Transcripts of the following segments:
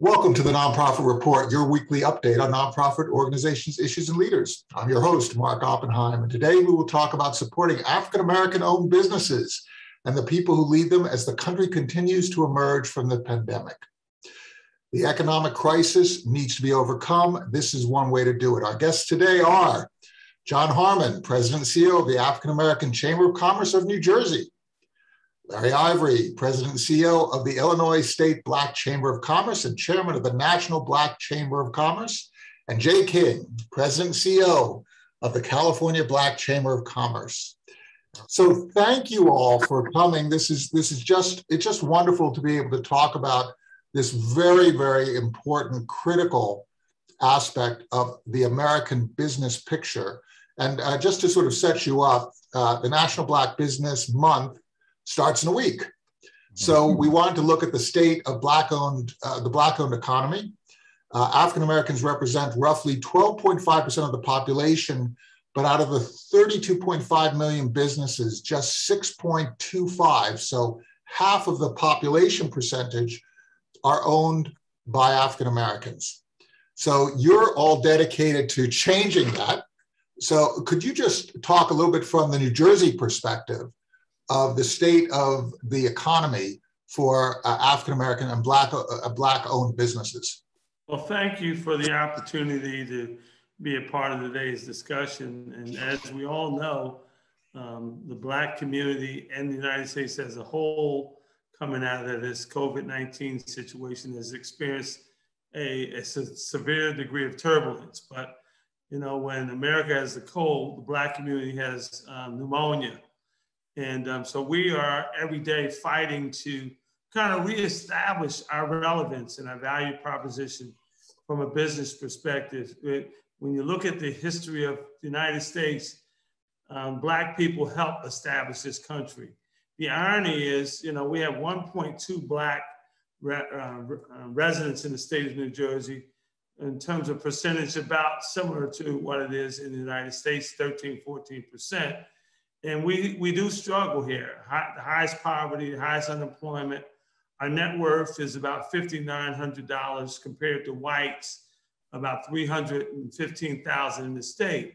Welcome to the Nonprofit Report, your weekly update on nonprofit organizations, issues, and leaders. I'm your host, Mark Oppenheim, and today we will talk about supporting African American owned businesses and the people who lead them as the country continues to emerge from the pandemic. The economic crisis needs to be overcome. This is one way to do it. Our guests today are John Harmon, President and CEO of the African American Chamber of Commerce of New Jersey, Larry Ivory, President and CEO of the Illinois State Black Chamber of Commerce and Chairman of the National Black Chamber of Commerce, and Jay King, President and CEO of the California Black Chamber of Commerce. So thank you all for coming. This is this is just it's just wonderful to be able to talk about this very very important critical aspect of the American business picture. And uh, just to sort of set you up, uh, the National Black Business Month starts in a week. So mm-hmm. we wanted to look at the state of black owned, uh, the black owned economy. Uh, African Americans represent roughly 12.5% of the population, but out of the 32.5 million businesses, just 6.25, so half of the population percentage, are owned by African Americans. So you're all dedicated to changing that. So could you just talk a little bit from the New Jersey perspective of the state of the economy for uh, African American and Black uh, Black owned businesses. Well, thank you for the opportunity to be a part of today's discussion. And as we all know, um, the Black community and the United States as a whole, coming out of this COVID 19 situation, has experienced a, a severe degree of turbulence. But you know, when America has the cold, the Black community has um, pneumonia and um, so we are every day fighting to kind of reestablish our relevance and our value proposition from a business perspective. It, when you look at the history of the United States, um, Black people helped establish this country. The irony is, you know, we have 1.2 Black re uh, uh, residents in the state of New Jersey. In terms of percentage, about similar to what it is in the United States, 13, 14 percent and we, we do struggle here. High, the highest poverty, the highest unemployment. Our net worth is about $5,900 compared to whites, about 315,000 in the state.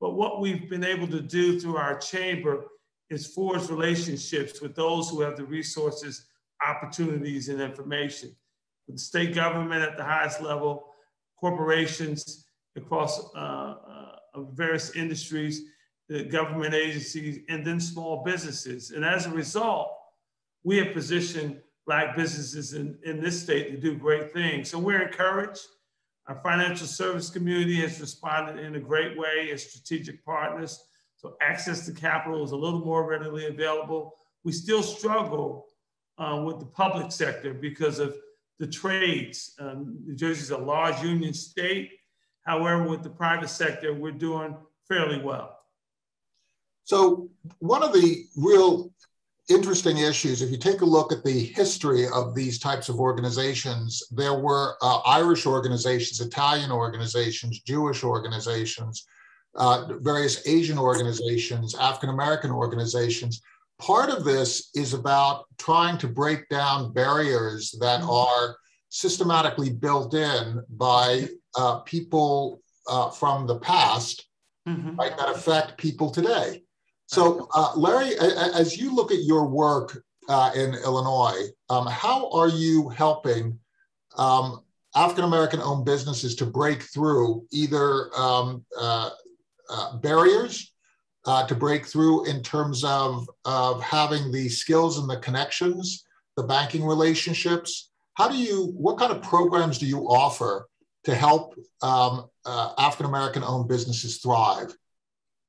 But what we've been able to do through our chamber is forge relationships with those who have the resources, opportunities, and information. With the state government at the highest level, corporations across uh, uh, various industries, government agencies, and then small businesses. And as a result, we have positioned Black businesses in, in this state to do great things. So we're encouraged. Our financial service community has responded in a great way as strategic partners. So access to capital is a little more readily available. We still struggle uh, with the public sector because of the trades. Um, New Jersey is a large union state. However, with the private sector, we're doing fairly well. So one of the real interesting issues, if you take a look at the history of these types of organizations, there were uh, Irish organizations, Italian organizations, Jewish organizations, uh, various Asian organizations, African American organizations. Part of this is about trying to break down barriers that mm-hmm. are systematically built in by uh, people uh, from the past mm-hmm. right, that affect people today. So, uh, Larry, as you look at your work uh, in Illinois, um, how are you helping um, African American owned businesses to break through either um, uh, uh barriers, uh, to break through in terms of, of having the skills and the connections, the banking relationships? How do you, what kind of programs do you offer to help um, uh, African American owned businesses thrive?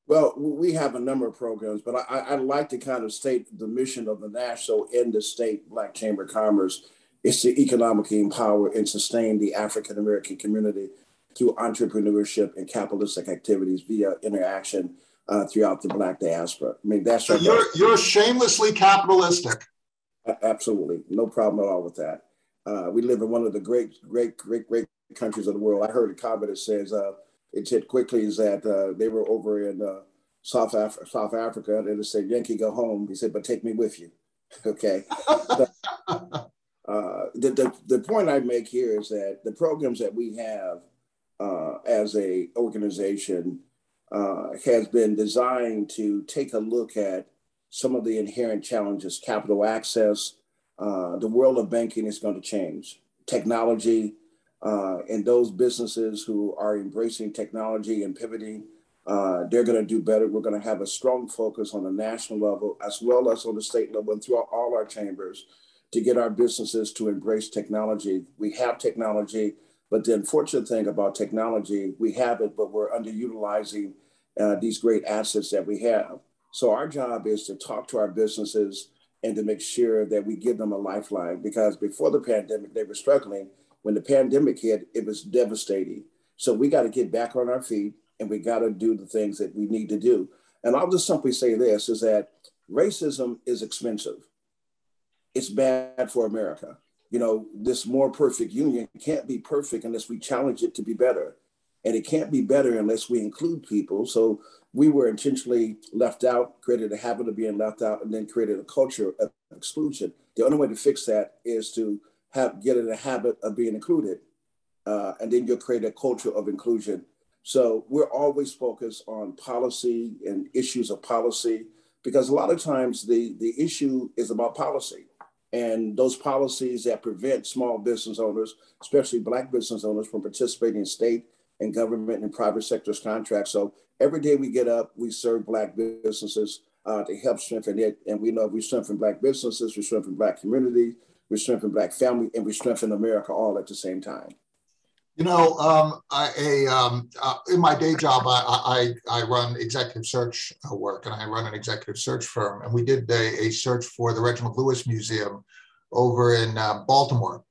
Well, we have a number of programs, but I, would like to kind of state the mission of the national and the state Black Chamber of Commerce is to economically empower and sustain the African American community through entrepreneurship and capitalistic activities via interaction uh, throughout the Black diaspora. I mean, that's so you're, you're shamelessly capitalistic. Absolutely, no problem at all with that. Uh, we live in one of the great, great, great, great countries of the world. I heard a comment that says, uh, it said quickly is that uh, they were over in uh, South, Af- South Africa and it said, Yankee, go home. He said, but take me with you. okay. Uh, the, the, the point I make here is that the programs that we have uh, as a organization uh, has been designed to take a look at some of the inherent challenges, capital access. Uh, the world of banking is going to change. Technology uh, and those businesses who are embracing technology and pivoting, uh, they're going to do better. We're going to have a strong focus on the national level as well as on the state level and throughout all our chambers to get our businesses to embrace technology. We have technology, but the unfortunate thing about technology, we have it, but we're underutilizing uh, these great assets that we have. So our job is to talk to our businesses and to make sure that we give them a lifeline because before the pandemic, they were struggling. When the pandemic hit, it was devastating. So we got to get back on our feet and we got to do the things that we need to do. And I'll just simply say this is that racism is expensive. It's bad for America you know, this more perfect union can't be perfect unless we challenge it to be better. And it can't be better unless we include people. So we were intentionally left out, created a habit of being left out, and then created a culture of exclusion. The only way to fix that is to have get in the habit of being included. Uh, and then you'll create a culture of inclusion. So we're always focused on policy and issues of policy because a lot of times the, the issue is about policy and those policies that prevent small business owners, especially Black business owners, from participating in state and government and private sectors contracts. So every day we get up, we serve Black businesses uh, to help strengthen it. And we know if we strengthen Black businesses, we strengthen Black communities, we strengthen Black family, and we strengthen America all at the same time. You know, um, I, a, um, uh, in my day job, I, I, I, run executive search work and I run an executive search firm. And we did a, a search for the Reginald Lewis Museum over in uh, Baltimore,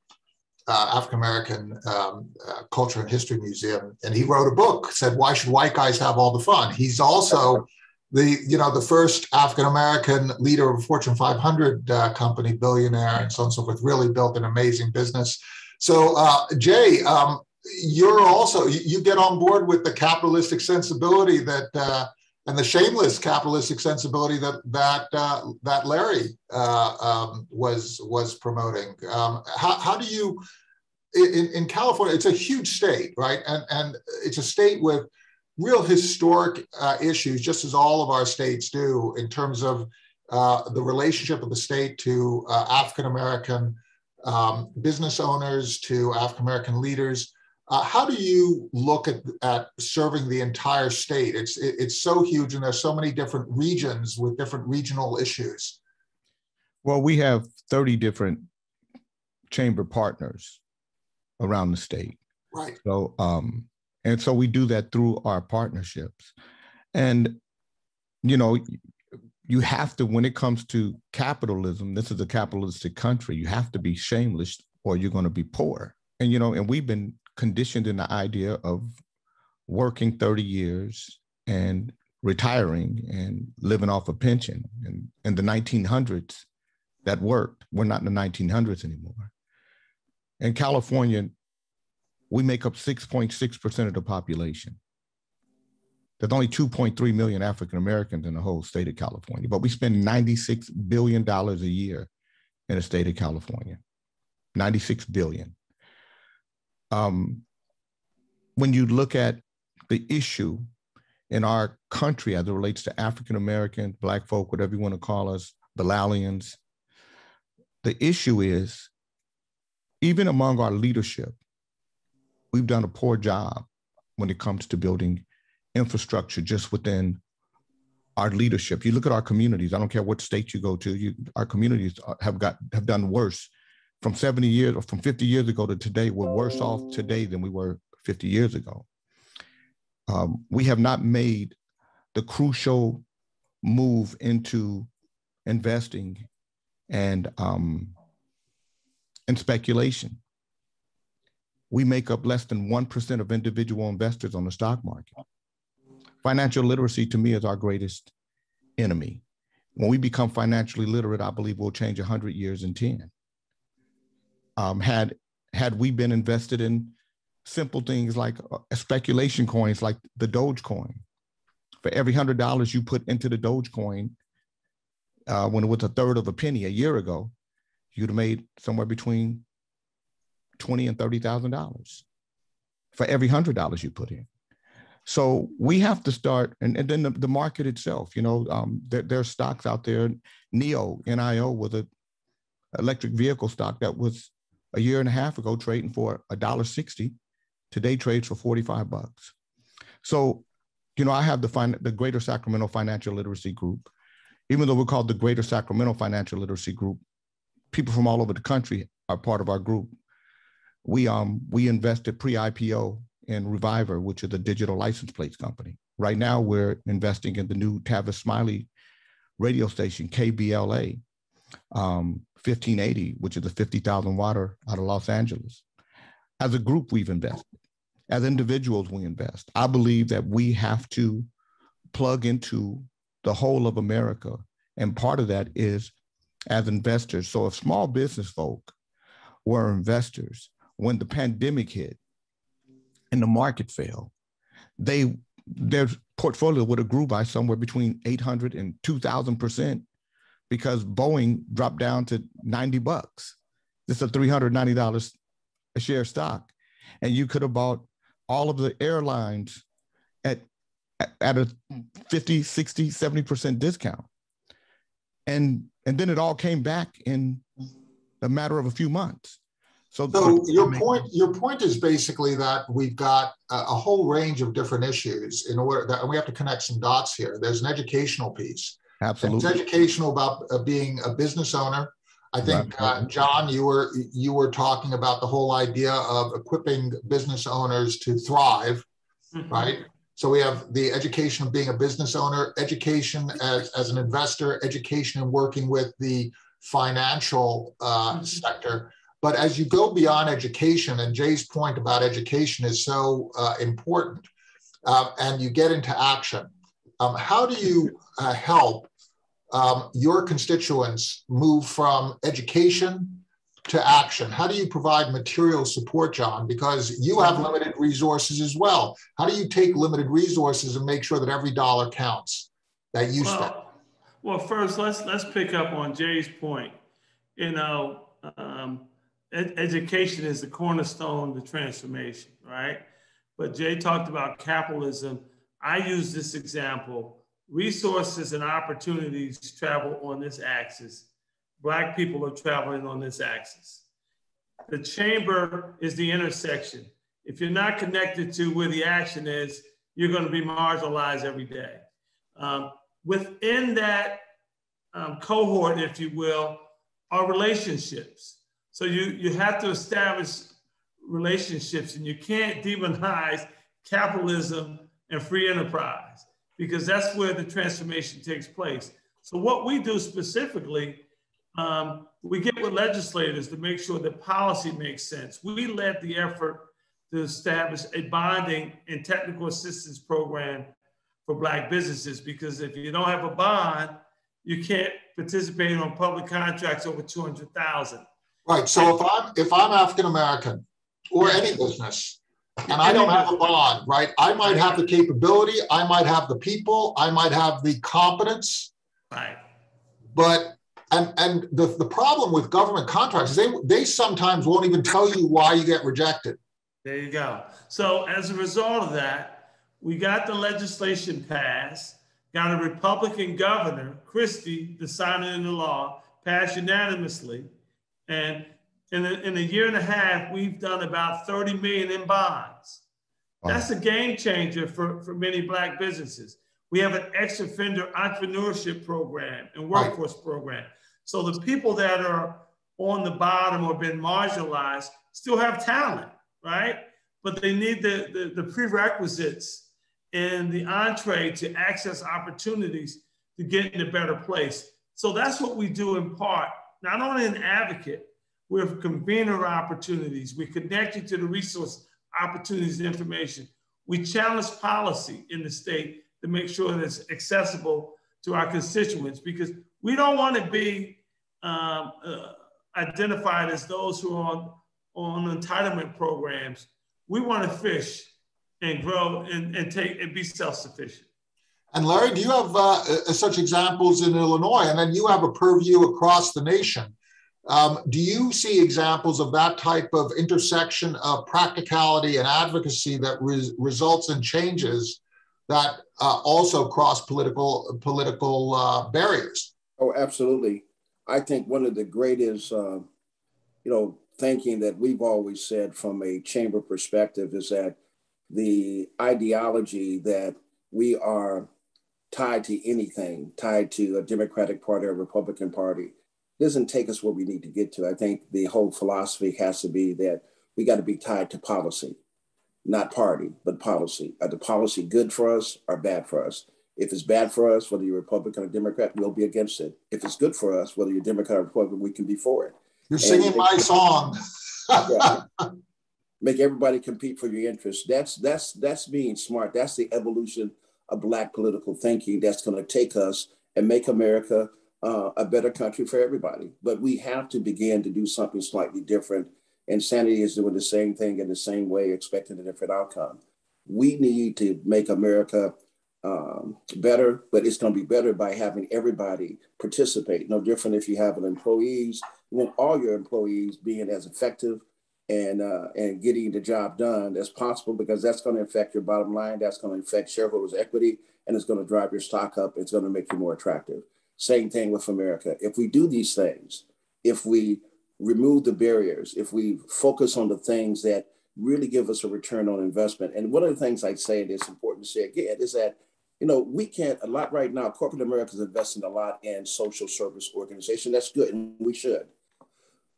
uh, African American um, uh, Culture and History Museum. And he wrote a book, said, Why should white guys have all the fun? He's also the, you know, the first African American leader of a Fortune 500 uh, company, billionaire, and so on and so forth, really built an amazing business. So, Jay, um, you're also you get on board with the capitalistic sensibility that uh, and the shameless capitalistic sensibility that that uh, that Larry uh, um, was was promoting. Um, how, how do you in, in California? It's a huge state, right? And and it's a state with real historic uh, issues, just as all of our states do, in terms of uh, the relationship of the state to uh, African American um, business owners, to African American leaders. Uh, how do you look at, at serving the entire state? It's, it, it's so huge and there's so many different regions with different regional issues. Well, we have 30 different chamber partners around the state. Right. So, um, and so we do that through our partnerships. And, you know, you have to, when it comes to capitalism, this is a capitalistic country, you have to be shameless or you're going to be poor. And, you know, and we've been conditioned in the idea of working 30 years and retiring and living off a pension. And in the 1900s, that worked. We're not in the 1900s anymore. And California, we make up 6.6% of the population. There's only 2.3 million African Americans in the whole state of California, but we spend $96 billion a year in the state of California. 96 billion um, when you look at the issue in our country as it relates to African American, Black folk, whatever you want to call us, Bilalians, the issue is even among our leadership, we've done a poor job when it comes to building infrastructure just within our leadership. You look at our communities. I don't care what state you go to. You, our communities have got have done worse from 70 years or from 50 years ago to today, we're worse off today than we were 50 years ago. Um, we have not made the crucial move into investing and um, and speculation. We make up less than 1% of individual investors on the stock market. Financial literacy to me is our greatest enemy. When we become financially literate, I believe we'll change 100 years in 10 um, had had we been invested in simple things like uh, speculation coins like the Dogecoin. For every hundred dollars you put into the Dogecoin, uh, when it was a third of a penny a year ago, you'd have made somewhere between twenty and thirty thousand dollars for every hundred dollars you put in. So we have to start, and, and then the, the market itself. You know, um, there, there's stocks out there. Neo NIO was a electric vehicle stock that was a year and a half ago trading for a dollar sixty. Today trades for forty five bucks. So, you know, I have the fin- the Greater Sacramento Financial Literacy Group. Even though we're called the Greater Sacramento Financial Literacy Group, people from all over the country are part of our group. We um we invested pre-IPO in Reviver, which is a digital license plates company. Right now, we're investing in the new Tavis Smiley radio station, KBLA, um, 1580, which is a 50,000 water out of Los Angeles. As a group, we've invested. As individuals, we invest. I believe that we have to plug into the whole of America. And part of that is as investors. So if small business folk were investors, when the pandemic hit and the market fell, they their portfolio would have grew by somewhere between 800 and 2000 percent because Boeing dropped down to 90 bucks. This is a $390 a share stock. And you could have bought all of the airlines at, at a 50, 60, 70% discount. And, and then it all came back in a matter of a few months. So, so your point, your point is basically that we've got a, a, whole range of different issues in order that, and we have to connect some dots here. There's an educational piece. Absolutely. It's educational about uh, being a business owner. I think, right. uh, John, you were you were talking about the whole idea of equipping business owners to thrive, mm-hmm. right? So we have the education of being a business owner, education as, as an investor, education in working with the financial uh, mm-hmm. sector. But as you go beyond education, and Jay's point about education is so uh, important, uh, and you get into action, um, how do you uh, help um, your constituents move from education to action? How do you provide material support, John? Because you have limited resources as well. How do you take limited resources and make sure that every dollar counts that you well, spend? Well, first let's let's pick up on Jay's point. You know, um, ed- education is the cornerstone the transformation, right? But Jay talked about capitalism. I use this example resources and opportunities travel on this axis. Black people are traveling on this axis. The chamber is the intersection. If you're not connected to where the action is, you're going to be marginalized every day. Um, within that um, cohort, if you will, are relationships. So you, you have to establish relationships and you can't demonize capitalism and free enterprise because that's where the transformation takes place. So what we do specifically, um, we get with legislators to make sure that policy makes sense. We led the effort to establish a bonding and technical assistance program for Black businesses because if you don't have a bond, you can't participate on public contracts over 200,000. Right. So if I'm if I'm African American or any business and I don't have a bond, right? I might have the capability, I might have the people, I might have the competence. Right. But and and the, the problem with government contracts is they they sometimes won't even tell you why you get rejected. There you go. So as a result of that, we got the legislation passed, got a Republican governor, Christie, the signer in the law, passed unanimously. And in a, in a year and a half, we've done about 30 million in bonds. Wow. That's a game changer for, for many Black businesses. We have an ex offender entrepreneurship program and workforce right. program. So the people that are on the bottom or been marginalized still have talent, right? But they need the, the, the prerequisites and the entree to access opportunities to get in a better place. So that's what we do in part not only an advocate, we're convener opportunities. We connect you to the resource opportunities and information. We challenge policy in the state to make sure that it's accessible to our constituents because we don't want to be um, uh, identified as those who are on, on entitlement programs. We want to fish and grow and, and take and be self-sufficient. And Larry, do you have uh, uh, such examples in Illinois? And then you have a purview across the nation. Um, do you see examples of that type of intersection of practicality and advocacy that re- results in changes that uh, also cross political political uh, barriers? Oh, absolutely. I think one of the greatest, uh, you know, thinking that we've always said from a chamber perspective is that the ideology that we are tied to anything, tied to a Democratic Party or Republican Party, doesn't take us where we need to get to. I think the whole philosophy has to be that we got to be tied to policy, not party, but policy. Are the policy good for us or bad for us? If it's bad for us, whether you're Republican or Democrat, we'll be against it. If it's good for us, whether you're Democrat or Republican, we can be for it. You're singing and my song. Make everybody compete for your interests. That's that's that's being smart. That's the evolution of black political thinking. That's going to take us and make America uh, a better country for everybody. But we have to begin to do something slightly different. Insanity is doing the same thing in the same way, expecting a different outcome. We need to make America um, better, but it's going to be better by having everybody participate. No different if you have an employees, you want all your employees being as effective and uh, and getting the job done as possible because that's going to affect your bottom line. That's going to affect shareholders' equity, and it's going to drive your stock up. It's going to make you more attractive. Same thing with America. If we do these things, if we remove the barriers, if we focus on the things that really give us a return on investment, and one of the things I say, it's important to say again, is that you know we can't a lot right now. Corporate America is investing a lot in social service organization. That's good, and we should.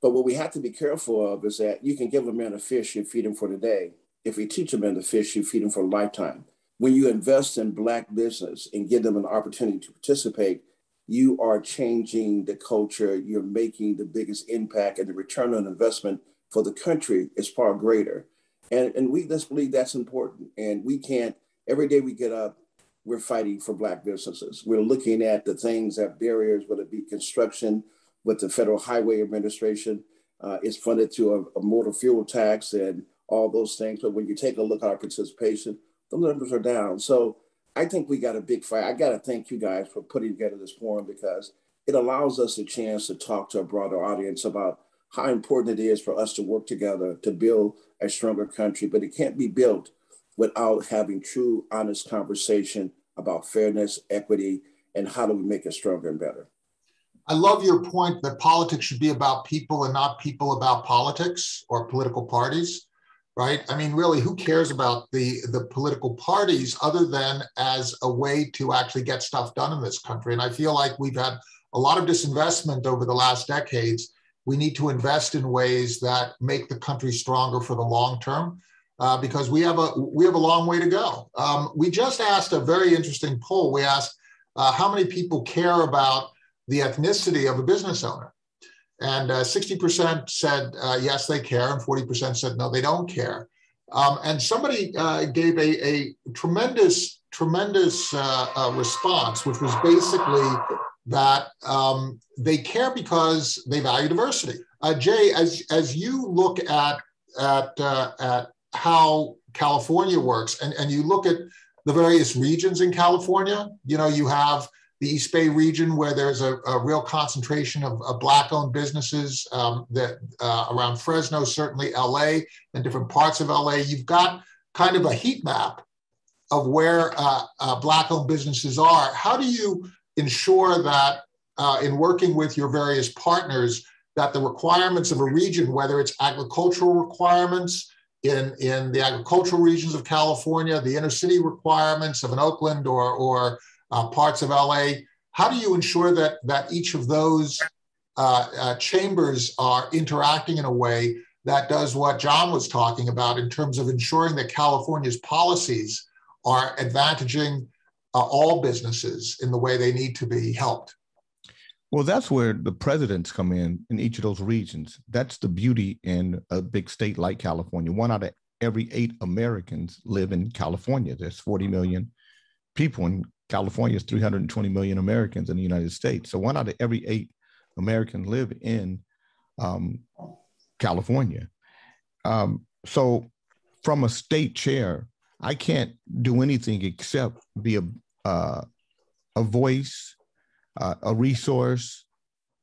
But what we have to be careful of is that you can give a man a fish, you feed him for the day. If you teach a man to fish, you feed him for a lifetime. When you invest in Black business and give them an opportunity to participate, you are changing the culture, you're making the biggest impact, and the return on investment for the country is far greater. And, and we just believe that's important. And we can't, every day we get up, we're fighting for Black businesses. We're looking at the things that barriers, whether it be construction, with the Federal Highway Administration. Uh, it's funded through a, a motor fuel tax and all those things. But when you take a look at our participation, the numbers are down. So I think we got a big fight. I got to thank you guys for putting together this forum because it allows us a chance to talk to a broader audience about how important it is for us to work together to build a stronger country. But it can't be built without having true, honest conversation about fairness, equity, and how do we make it stronger and better. I love your point that politics should be about people and not people about politics or political parties right? I mean, really, who cares about the the political parties other than as a way to actually get stuff done in this country? And I feel like we've had a lot of disinvestment over the last decades. We need to invest in ways that make the country stronger for the long term. Uh, because we have a we have a long way to go. Um, we just asked a very interesting poll. We asked uh, how many people care about the ethnicity of a business owner, and uh, 60% said uh, yes, they care, and 40% said no, they don't care. Um, and somebody uh, gave a, a, tremendous, tremendous uh, uh, response, which was basically that um, they care because they value diversity. Uh, Jay, as, as you look at, at, at how California works and, and you look at the various regions in California, you know, you have the East Bay region, where there's a, a real concentration of, of Black-owned businesses um, that uh, around Fresno, certainly LA, and different parts of LA. You've got kind of a heat map of where uh, uh, Black-owned businesses are. How do you ensure that uh, in working with your various partners, that the requirements of a region, whether it's agricultural requirements, in, in the agricultural regions of California, the inner city requirements of an Oakland or, or uh, parts of LA. How do you ensure that that each of those uh, uh, chambers are interacting in a way that does what John was talking about in terms of ensuring that California's policies are advantaging uh, all businesses in the way they need to be helped? Well, that's where the presidents come in in each of those regions. That's the beauty in a big state like California. One out of every eight Americans live in California. There's 40 million people in California is 320 million Americans in the United States. So one out of every eight Americans live in um, California. Um, so from a state chair, I can't do anything except be a, uh, a voice, uh, a resource,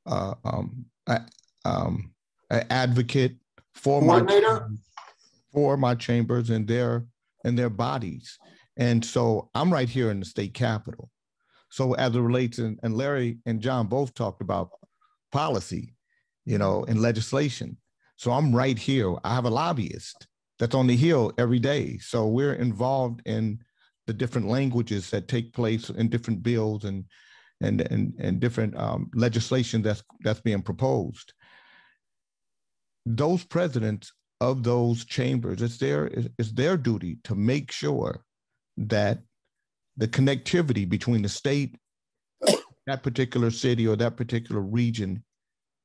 uh, um, a, um, an advocate for my for my chambers and their and their bodies. And so I'm right here in the state capitol. So as it relates, and, and Larry and John both talked about policy, you know, and legislation. So I'm right here. I have a lobbyist that's on the Hill every day. So we're involved in the different languages that take place in different bills and and and, and different um, legislation that's that's being proposed. Those presidents of those chambers, it's their it's their duty to make sure that the connectivity between the state, that particular city or that particular region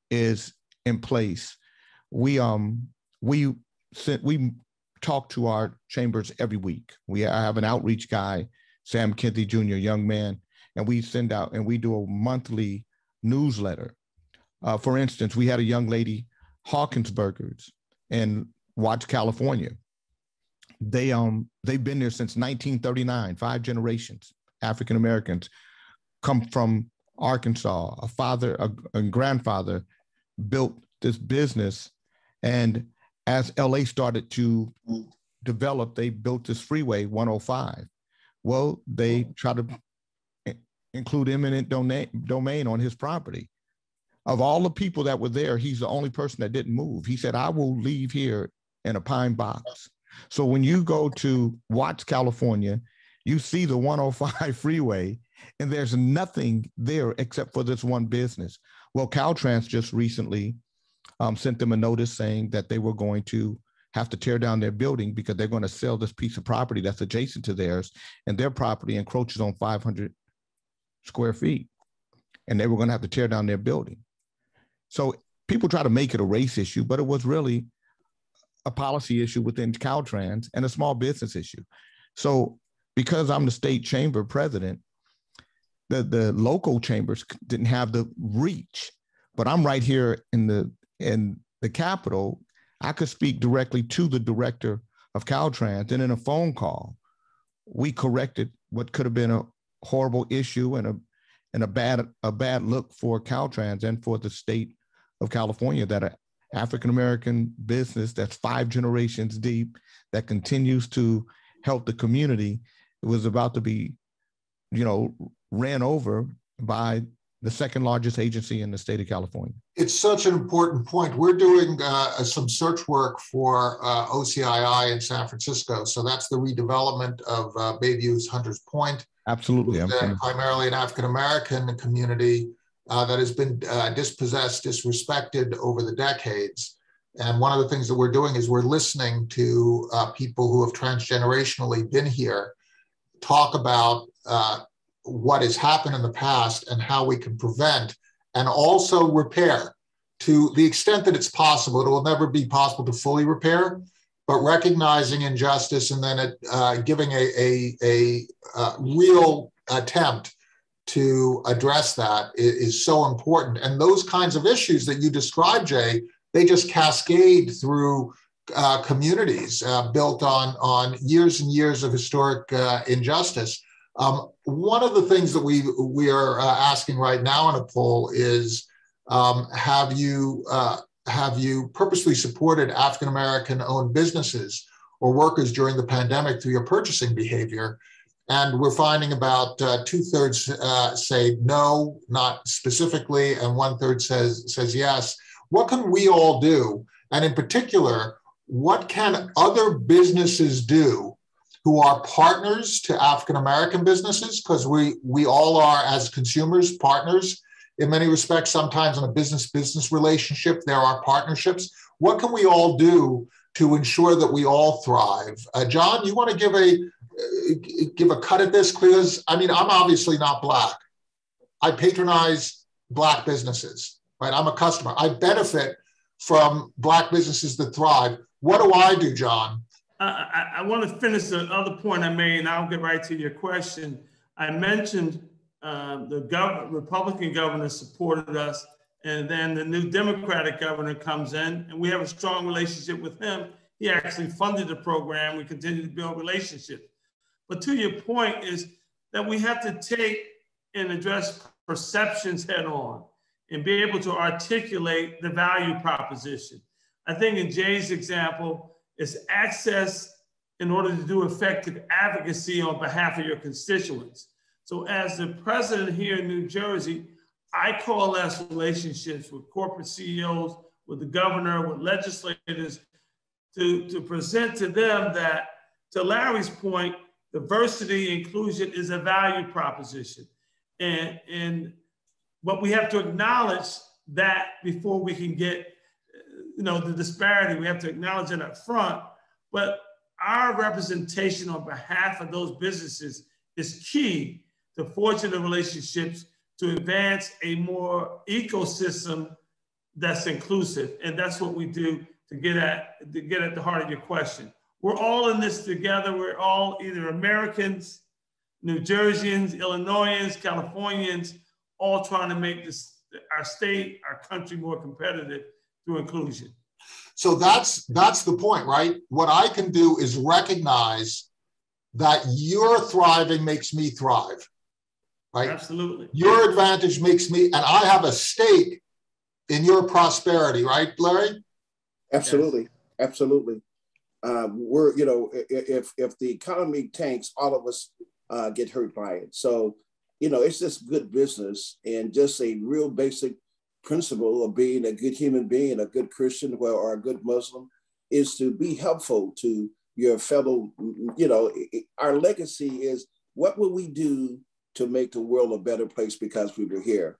is in place. We um we sent we talk to our chambers every week. We I have an outreach guy, Sam Kinthy Jr., young man, and we send out and we do a monthly newsletter. Uh, for instance, we had a young lady, Hawkinsburgers, in Watts, California. They um they've been there since 1939, five generations. African Americans come from Arkansas. A father, a, a grandfather built this business, and as LA started to develop, they built this freeway 105. Well, they try to include eminent domain on his property. Of all the people that were there, he's the only person that didn't move. He said, I will leave here in a pine box. So when you go to Watts, California, you see the 105 freeway, and there's nothing there except for this one business. Well, Caltrans just recently um, sent them a notice saying that they were going to have to tear down their building because they're going to sell this piece of property that's adjacent to theirs, and their property encroaches on 500 square feet, and they were going to have to tear down their building. So people try to make it a race issue, but it was really a policy issue within Caltrans and a small business issue. So because I'm the state chamber president, the, the local chambers didn't have the reach, but I'm right here in the in the capital. I could speak directly to the director of Caltrans, and in a phone call, we corrected what could have been a horrible issue and a and a bad a bad look for Caltrans and for the state of California that African American business that's five generations deep that continues to help the community was about to be, you know, ran over by the second largest agency in the state of California. It's such an important point. We're doing uh, some search work for uh, OCII in San Francisco. So that's the redevelopment of uh, Bayview's Hunters Point. Absolutely. primarily an African American community uh, that has been uh, dispossessed, disrespected over the decades. And one of the things that we're doing is we're listening to uh, people who have transgenerationally been here talk about uh, what has happened in the past and how we can prevent and also repair to the extent that it's possible. It will never be possible to fully repair, but recognizing injustice and then it, uh, giving a, a, a, a real attempt to address that is, so important. And those kinds of issues that you described, Jay, they just cascade through uh, communities uh, built on, on years and years of historic uh, injustice. Um, one of the things that we, we are uh, asking right now in a poll is um, have, you, uh, have you purposely supported African American owned businesses or workers during the pandemic through your purchasing behavior? And we're finding about uh, two thirds uh, say no, not specifically, and one third says says yes. What can we all do? And in particular, what can other businesses do who are partners to African American businesses? Because we we all are as consumers partners in many respects. Sometimes in a business business relationship, there are partnerships. What can we all do to ensure that we all thrive? Uh, John, you want to give a give a cut at this because I mean, I'm obviously not black. I patronize black businesses, right? I'm a customer. I benefit from black businesses that thrive. What do I do, John? I, I, want to finish the other point I made, and I'll get right to your question. I mentioned uh, the gov- Republican governor supported us, and then the new Democratic governor comes in, and we have a strong relationship with him. He actually funded the program. We continue to build relationships. But to your point is that we have to take and address perceptions head on. and be able to articulate the value proposition. I think in Jay's example, it's access in order to do effective advocacy on behalf of your constituents. So as the president here in New Jersey, I coalesce relationships with corporate CEOs, with the governor, with legislators, to, to present to them that, to Larry's point, diversity inclusion is a value proposition. And, and but we have to acknowledge that before we can get you know the disparity we have to acknowledge it up front but our representation on behalf of those businesses is key to forging the relationships to advance a more ecosystem that's inclusive. And that's what we do to get at to get at the heart of your question. We're all in this together. We're all either Americans, New Jerseyans, Illinoisans, Californians, all trying to make this our state, our country more competitive through inclusion. So that's that's the point, right? What I can do is recognize that your thriving makes me thrive. Right? Absolutely. Your advantage makes me and I have a stake in your prosperity, right, Larry? Absolutely. Yes. Absolutely. Uh, we're, you know, if if the economy tanks, all of us uh, get hurt by it. So, you know, it's just good business and just a real basic principle of being a good human being, a good Christian, well, or a good Muslim, is to be helpful to your fellow. You know, our legacy is what will we do to make the world a better place because we were here.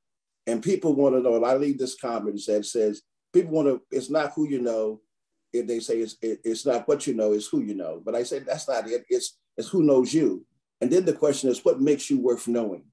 And people want to know, and I leave this comment that says, people want to, it's not who you know. If they say it's, it, it's not what you know, it's who you know. But I say that's not it. It's, it's who knows you. And then the question is, what makes you worth knowing?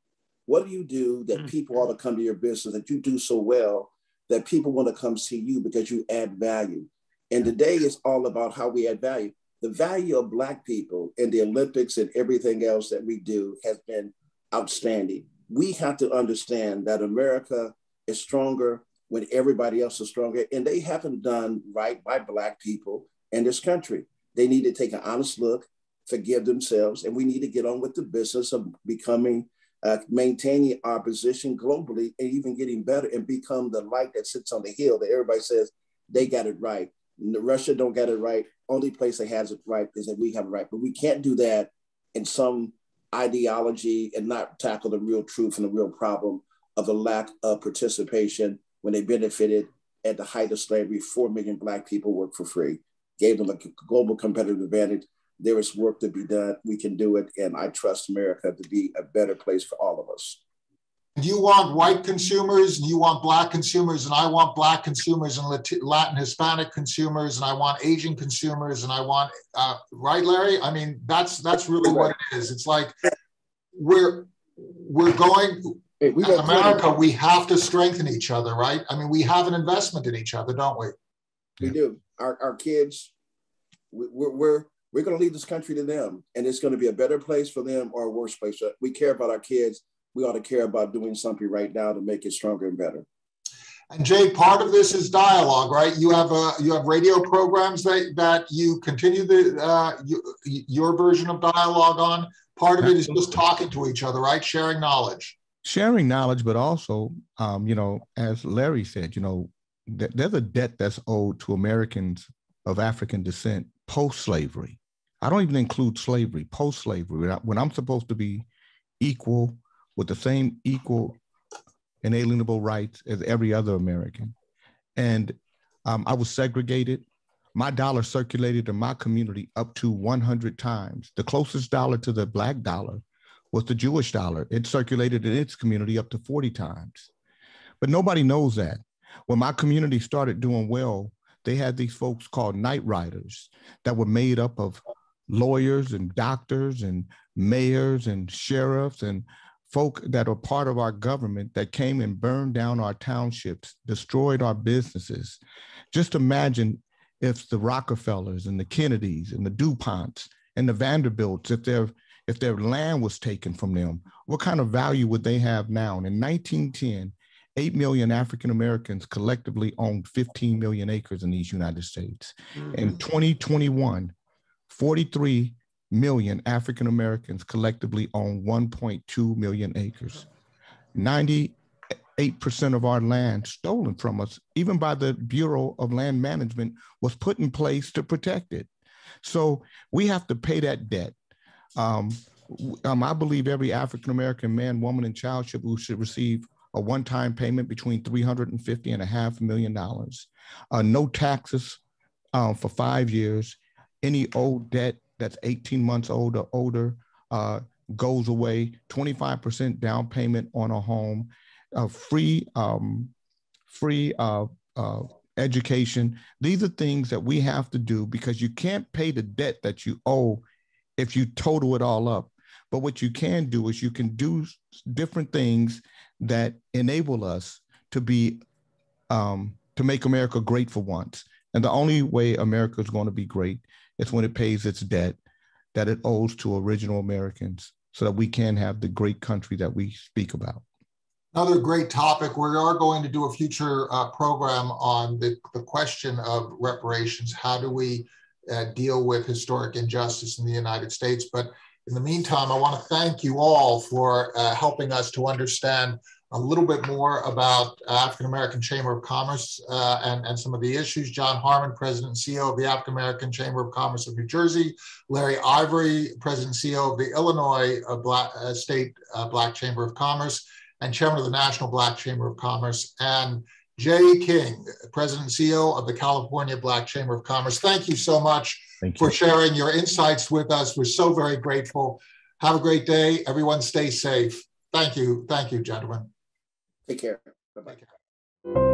What do you do that mm. people ought to come to your business that you do so well that people want to come see you because you add value? And today is all about how we add value. The value of Black people in the Olympics and everything else that we do has been outstanding. We have to understand that America is stronger when everybody else is stronger, and they haven't done right by Black people in this country. They need to take an honest look, forgive themselves, and we need to get on with the business of becoming, uh, maintaining our position globally, and even getting better and become the light that sits on the hill that everybody says they got it right. Russia don't get it right. Only place that has it right is that we have it right, but we can't do that in some ideology and not tackle the real truth and the real problem of the lack of participation when they benefited at the height of slavery. Four million Black people worked for free, gave them a global competitive advantage. There is work to be done. We can do it. And I trust America to be a better place for all of us. You want white consumers, and you want Black consumers, and I want Black consumers and Latin Hispanic consumers, and I want Asian consumers, and I want uh, right, Larry. I mean, that's that's really what it is. It's like we're we're going. Hey, we America, we have to strengthen each other, right? I mean, we have an investment in each other, don't we? We do. Our, our kids, we're, we're, we're going to leave this country to them, and it's going to be a better place for them or a worse place. We care about our kids we ought to care about doing something right now to make it stronger and better. And Jay, part of this is dialogue, right? You have a you have radio programs that that you continue the uh, you, your version of dialogue on. Part of it is just talking to each other, right? Sharing knowledge. Sharing knowledge, but also, um, you know, as Larry said, you know, th- there's a debt that's owed to Americans of African descent post slavery. I don't even include slavery, post slavery, when I'm supposed to be equal with the same equal inalienable rights as every other American. And um, I was segregated. My dollar circulated in my community up to 100 times. The closest dollar to the black dollar was the Jewish dollar. It circulated in its community up to 40 times. But nobody knows that. When my community started doing well, they had these folks called night riders that were made up of lawyers and doctors and mayors and sheriffs and folk that are part of our government that came and burned down our townships, destroyed our businesses. Just imagine if the Rockefellers and the Kennedys and the DuPonts and the Vanderbilts, if their if their land was taken from them, what kind of value would they have now? And in 1910, 8 million African Americans collectively owned 15 million acres in these United States. Mm-hmm. In 2021, 43 million African Americans collectively own 1.2 million acres. 90 8% of our land stolen from us, even by the Bureau of Land Management, was put in place to protect it. So we have to pay that debt. Um, um, I believe every African American man, woman, and child should, should receive a one-time payment between 350 and a half million dollars, uh, no taxes um, for five years. Any old debt that's 18 months old or older uh, goes away. 25% down payment on a home, uh, free um, free uh, uh, education. These are things that we have to do because you can't pay the debt that you owe if you total it all up. But what you can do is you can do different things that enable us to be um, to make America great for once. And the only way America is going to be great is when it pays its debt that it owes to original Americans so that we can have the great country that we speak about. Another great topic. We are going to do a future uh, program on the, the question of reparations. How do we uh, deal with historic injustice in the United States? But in the meantime, I want to thank you all for uh, helping us to understand a little bit more about African American Chamber of Commerce uh, and, and some of the issues. John Harmon, President and CEO of the African American Chamber of Commerce of New Jersey. Larry Ivory, President and CEO of the Illinois uh, Black, uh, State uh, Black Chamber of Commerce and Chairman of the National Black Chamber of Commerce. And Jay King, President and CEO of the California Black Chamber of Commerce. Thank you so much Thank for sharing your insights with us. We're so very grateful. Have a great day. Everyone stay safe. Thank you. Thank you, gentlemen. Take care. Bye-bye.